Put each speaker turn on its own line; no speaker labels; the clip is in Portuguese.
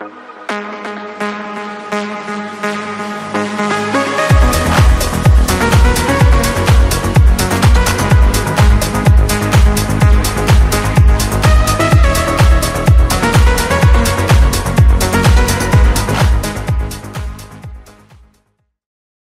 Música